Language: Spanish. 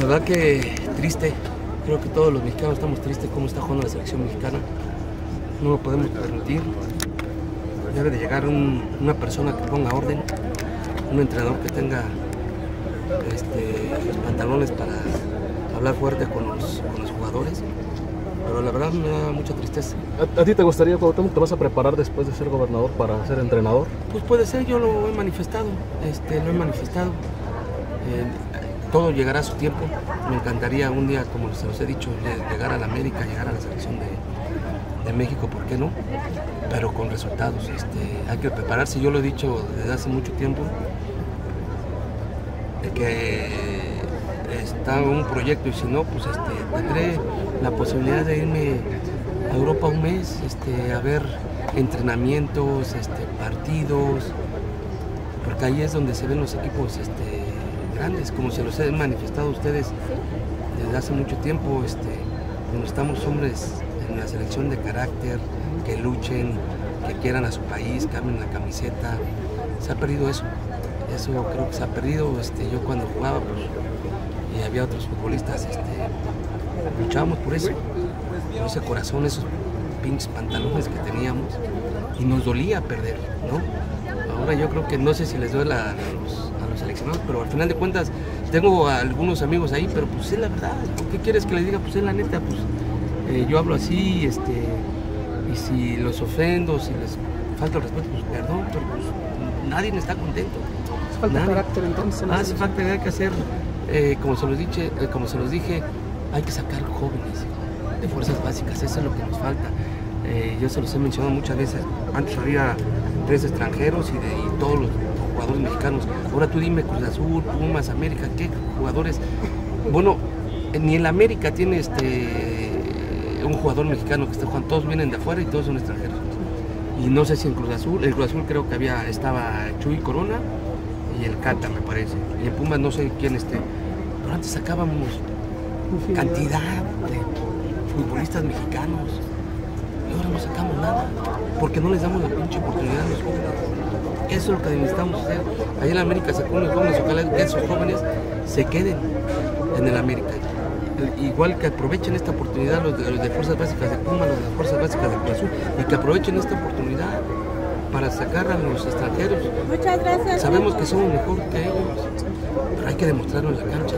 La verdad que triste. Creo que todos los mexicanos estamos tristes cómo está jugando la selección mexicana. No lo podemos permitir. Debe de llegar un- una persona que ponga orden, un entrenador que tenga este, los pantalones para hablar fuerte con los, con los jugadores. Pero la verdad me da mucha tristeza. ¿A, a ti te gustaría, Cuauhtémoc, te vas a preparar después de ser gobernador para ser entrenador? Pues puede ser, yo lo he manifestado, este, lo he manifestado. Eh, todo llegará a su tiempo. Me encantaría un día, como se los he dicho, lle- llegar a la América, llegar a la selección de, México, ¿por qué no? Pero con resultados. Este, hay que prepararse, yo lo he dicho desde hace mucho tiempo, de que está un proyecto y si no, pues este, tendré la posibilidad de irme a Europa un mes, este, a ver entrenamientos, partidos, porque ahí es donde se ven los equipos grandes, como se los he manifestado a ustedes desde hace mucho tiempo, este, estamos hombres en la selección de carácter, que luchen, que quieran a su país, cambien la camiseta, se ha perdido eso, eso creo que se ha perdido, este, yo cuando jugaba pues, y había otros futbolistas, este, luchábamos por eso, por ese corazón, esos pinches pantalones que teníamos y nos dolía perder, ¿no? Ahora yo creo que no sé si les duele a pero al final de cuentas tengo a algunos amigos ahí, pero pues es la verdad, ¿qué quieres que les diga? Pues es la neta, pues eh, yo hablo así, este, y si los ofendo, si les falta el respeto, pues perdón, pero pues nadie está contento. Falta Nadie. carácter entonces. en la Hace falta hay que hacer, eh, como, se los dije, eh, como se los dije, hay que sacar jóvenes de fuerzas básicas, eso es lo que nos falta. Yo se los he mencionado muchas veces, antes había tres extranjeros y, de, y todos los jugadores mexicanos. Ahora tú dime Cruz Azul, Pumas, América, ¿qué jugadores? Bueno, eh, ni el América tiene este un jugador mexicano que esté jugando, todos vienen de afuera y todos son extranjeros. Y no sé si en Cruz Azul, en Cruz Azul creo que había, estaba Chuy Corona y el Cata me parece. Y en Pumas no sé quién esté. Pero antes sacábamos cantidad de futbolistas mexicanos. Porque no les damos la pinche oportunidad a los jóvenes. Eso es lo que necesitamos hacer. Ahí en América sacó unos jóvenes, ojalá que esos jóvenes se queden en el América. Igual que aprovechen esta oportunidad los de, los de Fuerzas Básicas de Puma, los de Fuerzas Básicas de Cruz y que aprovechen esta oportunidad para sacar a los extranjeros. Muchas gracias. Sabemos que somos mejor que ellos, pero hay que demostrarlo en la cancha.